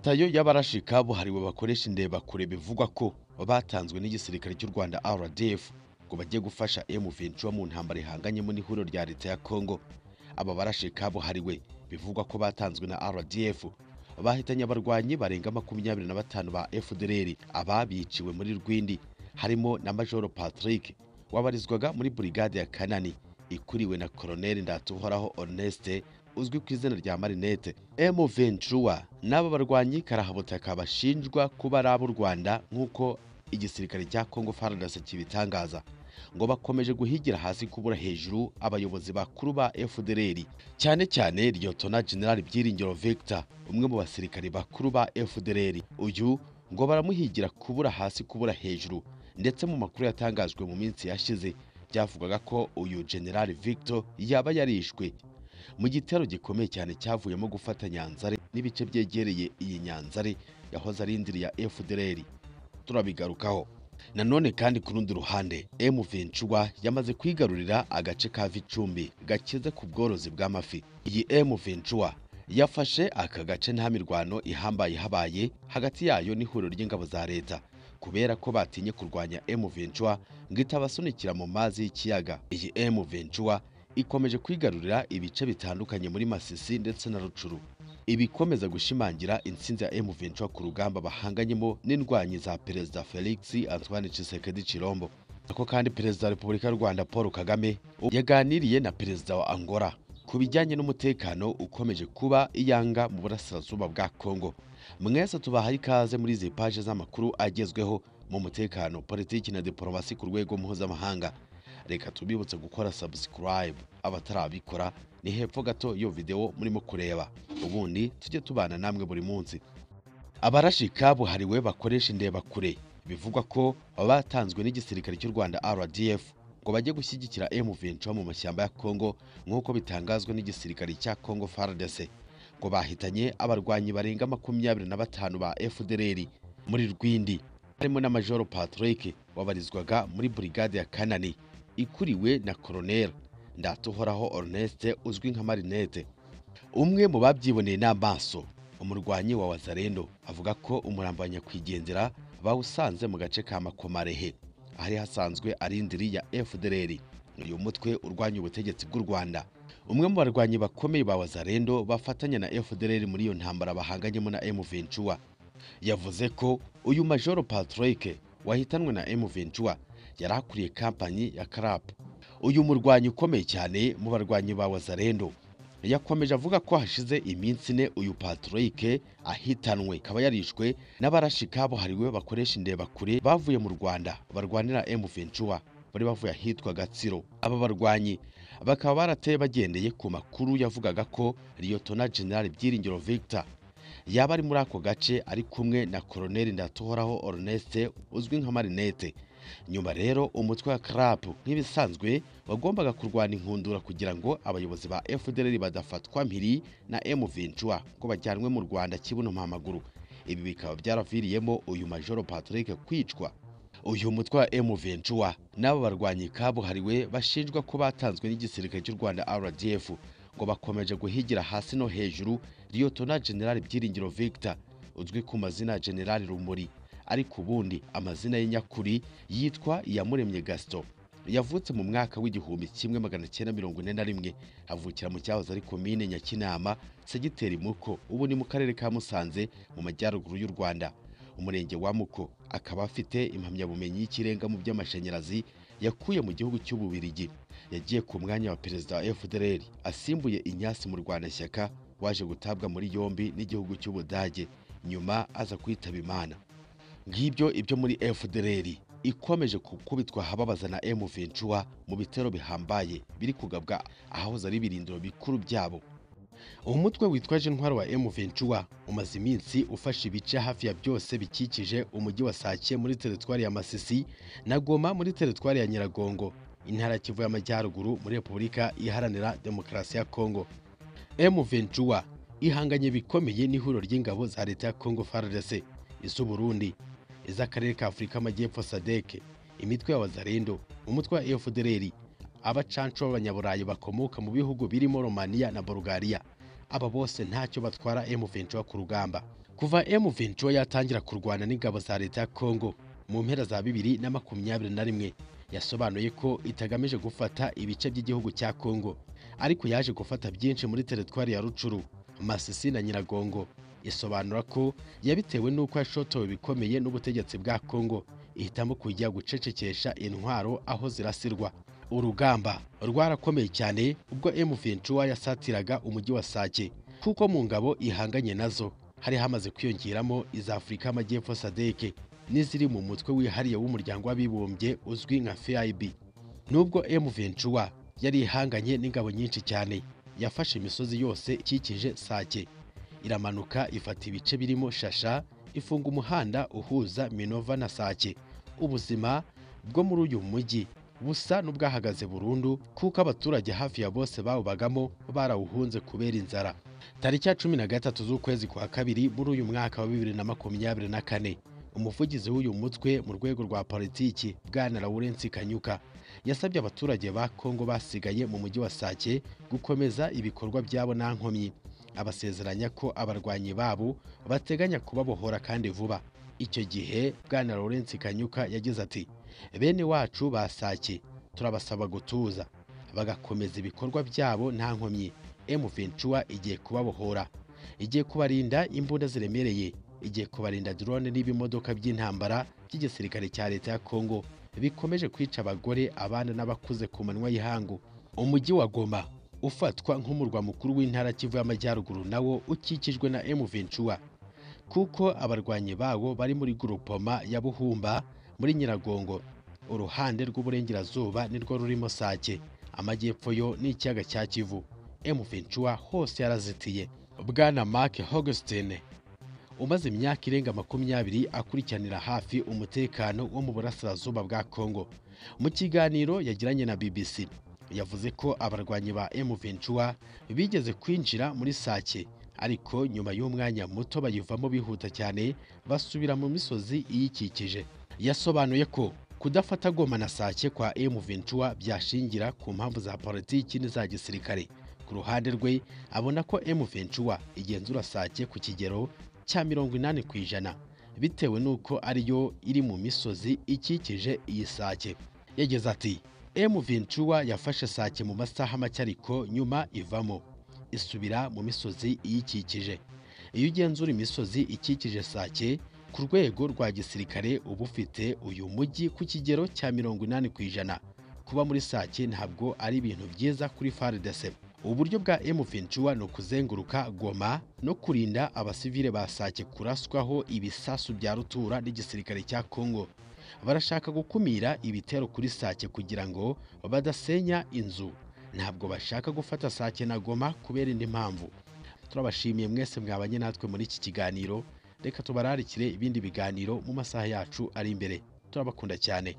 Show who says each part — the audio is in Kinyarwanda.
Speaker 1: batayo y'abarashi kabuhariwe bakoresha indebakure bivugwa ko batanzwe n'igisirikare cy'u rwanda rdf ngo bajye gufasha M23 mu ntambara ihanganyemo n'ihuriro rya leta ya Congo. Aba barashi kabuhariwe bivugwa ko batanzwe na RDF bahitanye abarwanyi barenga makumyabiri na batanu ba FDLR ababiciwe muri Rwindi. Harimo na Major Patrick wabarizwaga muri brigade ya Kanani ikuriwe na Colonel Ndatuhoraho Orneste uzwi ku izina rya Marinette. M23 n'aba barwanyi karahabutaka bashinjwa kuba ari ab'u Rwanda nk'uko igisirikare cya Congo FARDC kibitangaza ngo bakomeje guhigira hasi kubura hejuru abayobozi bakuru ba FDLR cyane cyane Lieutenant General Byiringiro Victor umwe mu basirikare bakuru ba FDLR uyu ngo baramuhigira kubura hasi kubura hejuru ndetse mu makuru yatangajwe mu minsi yashize byavugaga ko uyu General Victor yaba yarishwe. Mu gitero gikomeye cyane cyavuyemo gufata Nyanzare n'ibice byegereye iyi Nyanzare yahoze ari indiri ya FDLR turabigarukaho. Nanone kandi ku rundi ruhande M23 yamaze kwigarurira agace ka Vicumbi gakize ku bworozi bw'amafi iyi M23 yafashe aka gace nta mirwano ihambaye habaye hagati yayo n'ihuriro ry'ingabo za leta kubera ko batinye kurwanya M23 ngo itabasunikira mu mazi y'ikiyaga. Iyi M23 ikomeje kwigarurira ibice bitandukanye muri Masisi ndetse na Rucuru ibikomeza gushimangira intsinzi ya M23 ku rugamba bahanganyemo n'indwanyi za Perezida Felix Antoine Tshisekedi Chilombo ako kandi Perezida wa Repubulika y'u Rwanda Paul Kagame yaganiriye na Perezida wa Angola ku bijyanye n'umutekano ukomeje kuba iyanga mu burasirazuba bwa Congo. Mwese tubahaye ikaze muri izi paje z'amakuru agezweho mu mutekano politiki na diplomasi ku rwego mpuzamahanga. Reka tubibutse gukora subscribe abatarabikora. Ni hepfo gato iyo video murimo kureba. Ubundi tujye tubana namwe buri munsi. Abarashi kabuhariwe bakoresha indebakure bivugwa ko batanzwe n'igisirikare cy'u Rwanda RDF ngo bajye gushyigikira M23 mu mashyamba ya Congo nk'uko bitangazwa n'igisirikare cya Congo FARDC ngo bahitanye abarwanyi barenga makumyabiri na batanu ba FDLR muri Rwindi. Harimo na Major Patrick wabarizwaga muri brigade ya Kanani. Ikuriwe na Colonel. Ndatuhoraho Orneste uzwi nka Marinette. Umwe mu babyiboneye n'amaso umurwanyi wa Wazarendo. Avuga ko umurambo wa nyakwigendera bawusanze mu gace ka Makomarehe. Ahari hasanzwe ari indiri ya FDLR uyu mutwe urwanya ubutegetsi bw'u Rwanda. Umwe mu barwanyi bakomeye ba Wazarendo bafatanya na FDLR muri iyo ntambara bahanganyemo na M23 yavuze ko uyu Major Patrick wahitanwe na M23 yari akuriye kampanyi ya CRAP uyu murwanyi ukomeye cyane mu barwanyi ba Wazarendo. Yakomeje avuga ko hashize iminsi ine uyu Patrick ahitanwe. Akaba yarishwe n'abarashi kabuhariwe bakoresha indebakure bavuye mu Rwanda barwanira M23 bari bavuye ahitwa Gatsiro. Aba barwanyi bakaba barateye bagendeye ku makuru yavugaga ko Lieutenant General Byiringiro Victor yaba ari muri ako gace ari kumwe na Colonel Ndatuhoraho Orneste uzwi nka Marinette. Nyuma rero umutwe wa CRAP nk'ibisanzwe wagombaga kurwana inkundura kugira ngo abayobozi ba FDLR badafatwa mpiri na M23 ko bajyanwe mu Rwanda kibuno mpamaguru. Ibi bikaba byaraviriyemo uyu Major Patrick kwicwa. Uyu mutwe wa M23 n'abo barwanyi kabuhariwe bashinjwa ko batanzwe n'igisirikare cy'u Rwanda RDF ngo bakomeje guhigira hasi no hejuru Lieutenant General Byiringiro Victor uzwi ku mazina General Rumuri. Ariko ubundi amazina ye nyakuri yitwa Iyamuremye Gaston yavutse mu mwaka w'igihumbi kimwe magana cyenda mirongo ine na rimwe. Avukira mu cyahoze ari komine Nyakinama segiteri Muko ubu ni mu karere ka Musanze mu majyaruguru y'u Rwanda. Umurenge wa Muko akaba afite impamyabumenyi y'ikirenga mu by'amashanyarazi yakuye mu gihugu cy'Ububirigi. Yagiye ku mwanya wa perezida wa FDLR asimbuye Inyasi mu Rwanashyaka waje gutabwa muri yombi n'igihugu cy'Ubudage. Nyuma aza kwitaba Imana. Ngibyo ibyo muri FDLR ikomeje gukubitwa hababaza na M23 mu bitero bihambaye biri kugabwa ahahoze ari ibirindiro bikuru byabo. Umutwe witwaje intwaro wa M23 umaze iminsi ufashe ibice hafi ya byose bikikije umujyi wa Sake muri teritwari ya Masisi na Goma muri teritwari ya Nyiragongo intara Kivu y'Amajyaruguru muri Repubulika Iharanira Demokarasi ya Kongo M23 ihanganye bikomeye n'ihuriro ry'ingabo za leta ya Kongo FARDC iz'Uburundi iz'akarere ka Afurika y'Amajyepfo SADC imitwe ya Wazarendo umutwe wa FDLR abacanco b'abanyaburayi bakomoka mu bihugu birimo Romania na Bulgaria. Aba bose ntacyo batwara M23 ku rugamba. Kuva M23 yatangira kurwana n'ingabo za leta ya Congo mu mpera za bibiri na makumyabiri na rimwe. Yasobanuye ko itagamije gufata ibice by'igihugu cya Congo ariko yaje gufata byinshi muri teritwari ya Rucuru Masisi na Nyiragongo. Isobanura ko yabitewe n'uko yashotowe bikomeye n'ubutegetsi bwa Congo. Ihitamo kujya gucecekesha intwaro aho zirasirwa. Urugamba rwarakomeye cyane ubwo M23 yasatiraga umujyi wa Sake kuko mu ngabo ihanganye na zo. Hari hamaze kwiyongeramo iza Afurika y'Amajyepfo SADC n'iziri mu mutwe wihariye w'umuryango w'abibumbye uzwi nka FAIB nubwo M23 yari ihanganye n'ingabo nyinshi cyane yafashe imisozi yose ikikije Sake. Iramanuka ifata ibice birimo Shasha ifunga umuhanda uhuza Minova na Sake. Ubuzima bwo muri uyu mujyi busa n'ubwahagaze burundu kuko abaturage hafi ya bose bawubagamo barawuhunze kubera inzara. Tariki ya cumi na gatatu z'ukwezi kwa kabiri muri uyu mwaka wa bibiri na makumyabiri na kane umuvugizi w'uyu mutwe mu rwego rwa politiki bwana Lawrence Kanyuka yasabye abaturage ba Kongo basigaye mu mujyi wa Sake gukomeza ibikorwa byabo nta nkomyi. Abasezeranya ko abarwanyi babo bateganya kubabohora kandi vuba. Icyo gihe bwana Lawrence Kanyuka yagize ati bene wacu ba Sake turabasaba gutuza. Bagakomeza ibikorwa byabo nta nkomyi. M23 igiye kubabohora. Igiye kubarinda imbunda ziremereye. Igiye kubarinda drone n'ibimodoka by'intambara by'igisirikare cya leta ya Congo. Bikomeje kwica abagore abana n'abakuze ku manywa y'ihangu. Umujyi wa Goma ufatwa nk'umurwa mukuru w'intara Kivu y'Amajyaruguru nawo ukikijwe na M23 kuko abarwanyi bawo bari muri grupoma ya Buhumba muri Nyiragongo. Uruhande rw'uburengerazuba nirwo rurimo Sake. Amajyepfo yo ni ikiyaga cya Kivu. M23 hose yarazitiye. Bwana Mark Augustin umaze imyaka irenga makumyabiri akurikiranira hafi umutekano wo mu burasirazuba bwa Congo. Mu kiganiro yagiranye na BBC yavuze ko abarwanyi ba M23 bigeze kwinjira muri Sake. Ariko nyuma y'umwanya muto bayivamo bihuta cyane basubira mu misozi iyikikije. Yasobanuye ko kudafata Goma na Sake kwa M23 byashingira ku mpamvu za politiki n'iza gisirikare. Ku ruhande rwe abona ko M23 igenzura Sake ku kigero cya mirongo inani ku ijana bitewe n'uko ariyo iri mu misozi ikikije iyi Sake. Yageze ati M23 yafashe Sake mu masaha make ariko nyuma ivamo. Isubira mu misozi iyikikije. Iyo ugenzura imisozi ikikije Sake ku rwego rwa gisirikare uba ufite uyu mujyi ku kigero cya mirongo inani ku ijana. Kuba muri Sake ntabwo ari ibintu byiza kuri FARDC uburyo bwa M23 ni ukuzenguruka Goma no kurinda abasivile ba Sake kuraswaho ibisasu bya rutura n'igisirikare cya Congo. Barashaka gukumira ibitero kuri Sake kugira ngo badasenya inzu. Ntabwo bashaka gufata Sake na Goma kubera indi mpamvu. Turabashimiye mwese mwabanye natwe muri iki kiganiro. Reka tubararikire ibindi biganiro mu masaha yacu ari imbere. Turabakunda cyane.